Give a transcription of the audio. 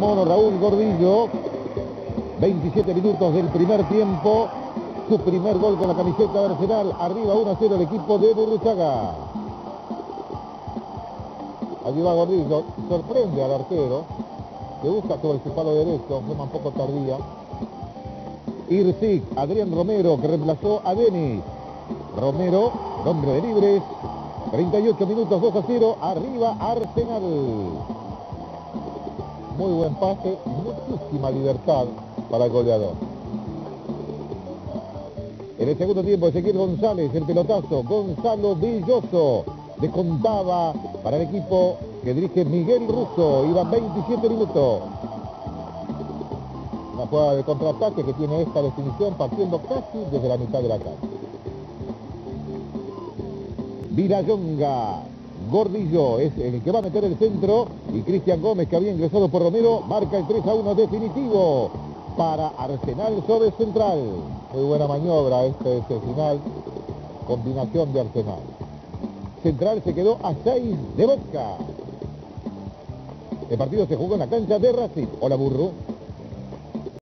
mono Raúl Gordillo. 27 minutos del primer tiempo. Su primer gol con la camiseta de Arsenal. Arriba 1 a 0 el equipo de Burruchaga. Allí va Gordillo. Sorprende al arquero. Que busca sobre su palo derecho. Fue un poco tardía. Irsic, Adrián Romero, que reemplazó a Denis. Romero, nombre de libres. 38 minutos, 2 a 0. Arriba Arsenal. Muy buen pase, muchísima libertad para el goleador. En el segundo tiempo, Ezequiel González, el pelotazo. Gonzalo Villoso descontaba para el equipo que dirige Miguel Russo. Iba 27 minutos. Una jugada de contraataque que tiene esta definición partiendo casi desde la mitad de la cancha. Virayonga, Gordillo es el que va a meter el centro y Cristian Gómez que había ingresado por Romero marca el 3 a 1 definitivo para Arsenal sobre Central. Muy buena maniobra este, este final, combinación de Arsenal. Central se quedó a 6 de Boca. El partido se jugó en la cancha de Racing. Hola Burro.